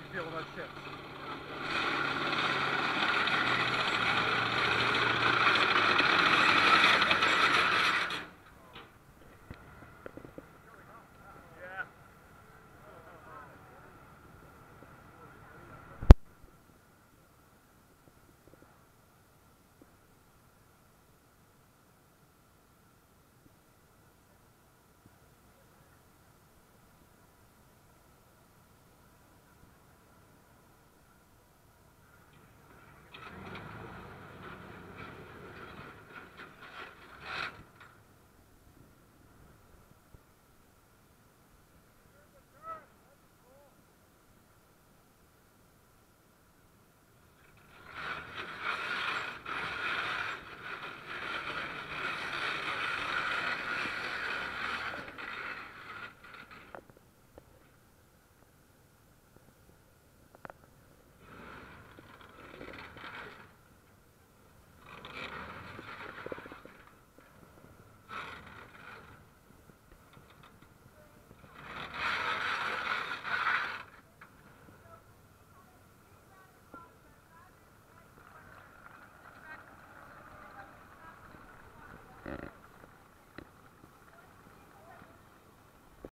about chips. Uh.